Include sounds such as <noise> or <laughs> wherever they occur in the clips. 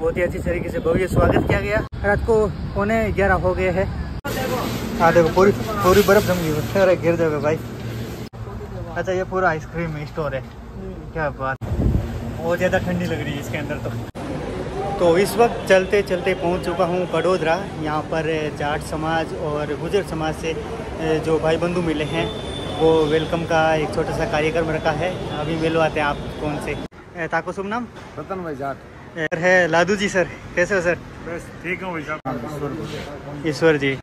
बहुत ही अच्छी तरीके से भव्य स्वागत किया गया। रात को पौने ग्यारह हो गए हैं। हाँ देखो पूरी पूरी बर्फ़ जम गई। अरे गिर जाओगे भाई। अच्छा ये पूरा आइसक्रीम स्टोर है। क्या बात। बहुत ज़्यादा ठंडी लग रही है इसके अंदर तो। तो इस वक्त चलते चलते पहुँच चुका हूँ बड़ोदरा यहाँ पर जाट समाज और गुजर समाज से जो भाई बंधु मिले हैं वो वेलकम का एक छोटा सा कार्यक्रम रखा है। अभी मिलवाते हैं आप कौन से? ताको शुभ नाम? रतन भाई जाट। सर है लादू जी सर कैसे हो सर? बस ठीक हूँ भाई ईश्वर जी।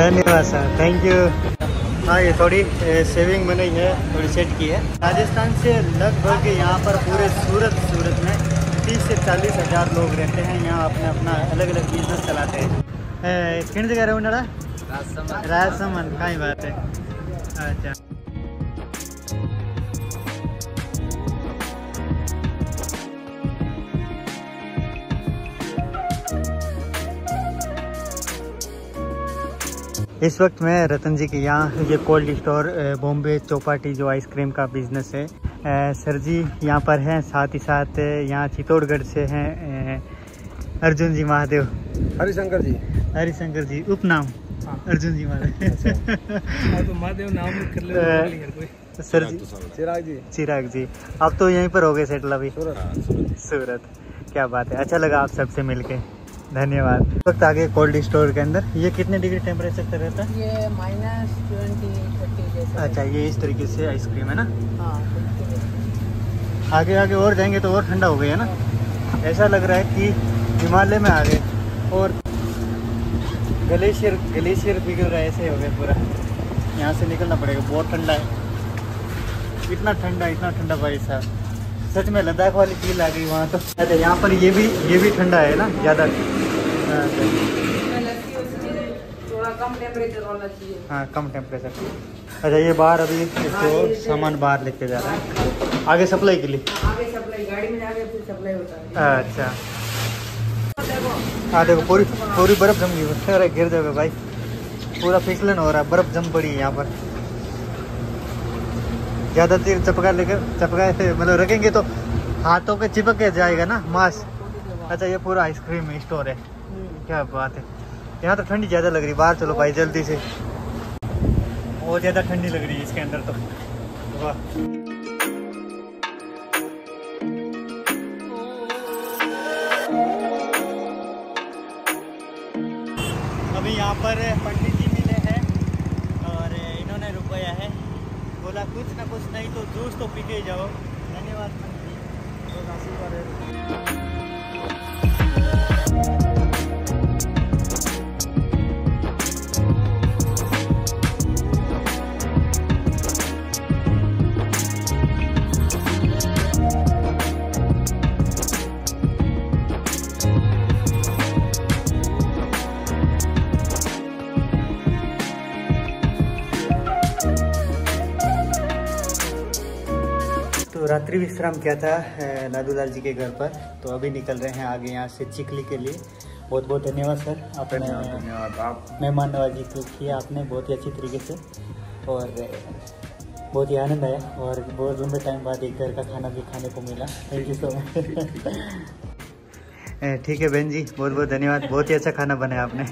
धन्यवाद सर थैंक यू हाँ ये थोड़ी सेविंग बनी है थोड़ी सेट की है। राजस्थान से लगभग यहाँ पर पूरे सूरत सूरत में तीस से चालीस हज़ार लोग रहते हैं। यहाँ अपने अपना अलग अलग बिज़नेस चलाते हैं। किन जगह रहे राजसमंद। राजसमंद कहीं बात है। अच्छा। इस वक्त मैं रतन जी के यहाँ ये कोल्ड स्टोर बॉम्बे चौपाटी जो आइसक्रीम का बिज़नेस है। सर जी यहाँ पर हैं साथ ही साथ यहाँ चित्तौड़गढ़ से हैं अर्जुन जी महादेव। हरिशंकर जी। हरिशंकर जी उपनाम। अर्जुन जी महादेव। <laughs> तो महादेव नाम कर ले सर जी। चिराग जी। चिराग जी। अब तो यहीं पर हो गए सेटल अभी। सूरत। सूरत। क्या बात है। अच्छा लगा आप सबसे मिलके। धन्यवाद। वक्त आगे कोल्ड स्टोर के अंदर ये कितने डिग्री टेम्परेचर पे रहता है? ये माइनस ट्वेंटी थर्टी अच्छा ये इस तरीके से आइसक्रीम है ना? हाँ आगे आगे और जाएँगे तो और ठंडा हो गया ना? ऐसा लग रहा है कि हिमालय में आ गए और ग्लेशियर ग्लेशियर पिघल रहा है ऐसे हो गया पूरा। यहाँ से निकलना पड़ेगा बहुत ठंडा है। इतना ठंडा इतना ठंडा भाई साहब सच में लद्दाख वाली फील आ गई वहाँ तो। अच्छा यहाँ पर ये भी ये भी ठंडा है ना ज़्यादा। थोड़ा कम टेम्परेचर वाला चाहिए हाँ कम टेम्परेचर अच्छा ये बाहर अभी इसको सामान बाहर लेके जा रहा है। आगे सप्लाई के लिए? आगे सप्लाई गाड़ी में जाके फिर सप्लाई होता है अच्छा। हाँ देखो, पूरी पूरी बर्फ़ जम गई। अरे, गिर जाओगे भाई। पूरा फिसलन हो रहा है, बर्फ़ जम पड़ी है यहाँ पर। ज़्यादा देर चपका लेकर चपका मतलब रखेंगे तो हाथों के चिपक के जाएगा ना, मास। अच्छा ये पूरा आइसक्रीम स्टोर है। क्या बात है। यहाँ तो ठंडी ज़्यादा लग रही बाहर चलो भाई, जल्दी से। बहुत ज़्यादा ठंडी लग रही है इसके अंदर तो। वाह। अभी यहाँ पर पंडित जी मिले हैं और इन्होंने रुपया है। बोला, कुछ ना कुछ नहीं तो जूस तो पी के ही जाओ। धन्यवाद पंडित जी। तो रात्रि विश्राम किया था लादूलाल जी के घर पर। तो अभी निकल रहे हैं आगे यहाँ से चिकली के लिए। बहुत बहुत धन्यवाद सर। आपने धन्यवाद आप मेहमान नवाजी तो किया आपने बहुत ही अच्छी तरीके से। और बहुत ही आनंद आया। और बहुत लंबे टाइम बाद एक घर का खाना भी खाने को मिला। थैंक यू सो मच ठीक है बहन जी बहुत बहुत धन्यवाद। बहुत ही अच्छा खाना बनाया आपने।